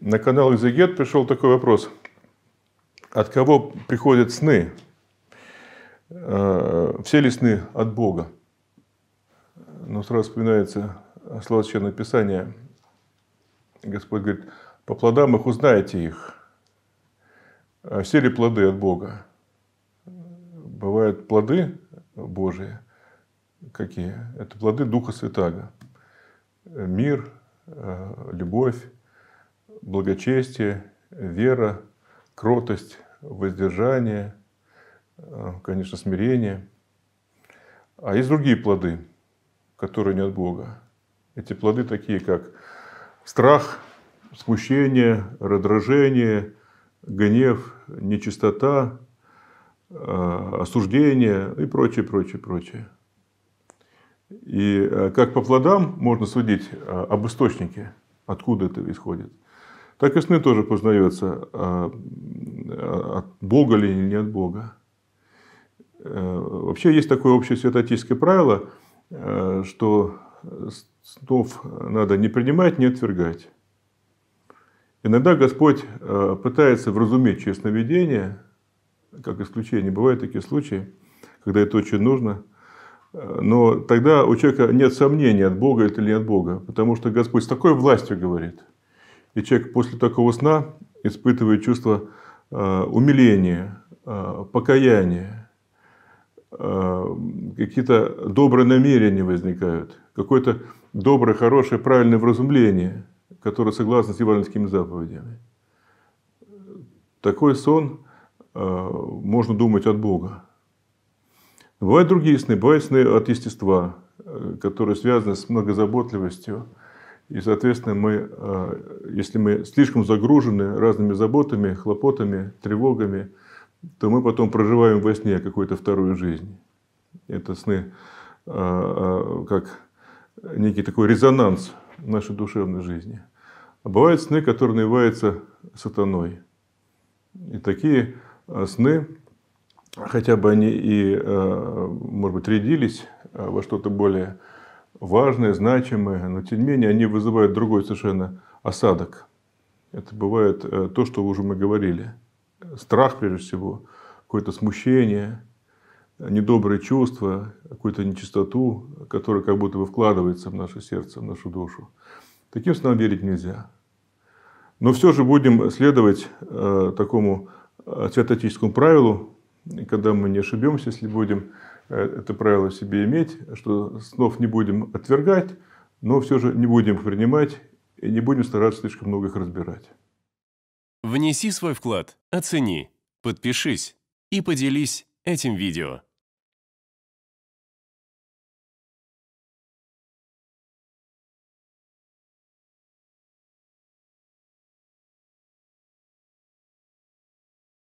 На канал Экзегет пришел такой вопрос. От кого приходят сны? Э, все ли сны от Бога? Ну, сразу вспоминается слова Священного Писания. Господь говорит, по плодам их узнаете их. А все ли плоды от Бога? Бывают плоды Божии. Какие? Это плоды Духа Святаго. Мир, э, любовь, благочестие, вера, кротость, воздержание, э, конечно, смирение. А есть другие плоды, которые не от Бога. Эти плоды такие, как страх, смущение, раздражение, гнев, нечистота, э, осуждение и прочее, прочее, прочее. И э, как по плодам можно судить об источнике, откуда это исходит – так и сны тоже познается, а, а, от Бога ли или не от Бога. Э, вообще есть такое общее святоотеческое правило, э, что снов надо не принимать, не отвергать. Иногда Господь э, пытается вразуметь через сновидение, как исключение. Бывают такие случаи, когда это очень нужно. Но тогда у человека нет сомнений, от Бога это или не от Бога. Потому что Господь с такой властью говорит – и человек после такого сна испытывает чувство э, умиления, э, покаяния, э, какие-то добрые намерения возникают, какое-то доброе, хорошее, правильное вразумление, которое согласно с евангельскими заповедями. Такой сон можно думать от Бога. Бывают другие сны, бывают сны от естества, которые связаны с многозаботливостью, и, соответственно, мы, э, если мы слишком загружены разными заботами, хлопотами, тревогами, то мы потом проживаем во сне какую-то вторую жизнь. Это сны э, э, как некий такой резонанс нашей душевной жизни. А бывают сны, которые навиваются сатаной. И такие сны, хотя бы они и, может быть, рядились во что-то более важные, значимые, но тем не менее они вызывают другой совершенно осадок. Это бывает э, то, что уже мы говорили. Страх, прежде всего, какое-то смущение, недобрые чувства, какую-то нечистоту, которая как будто бы вкладывается в наше сердце, в нашу душу. Таким снам верить нельзя. Но все же будем следовать э, такому э, святотическому правилу, когда мы не ошибемся, если будем Э, это правило себе иметь, что снов не будем отвергать, но все же не будем их принимать и не будем стараться слишком много их разбирать. Внеси свой вклад, оцени, подпишись и поделись этим видео.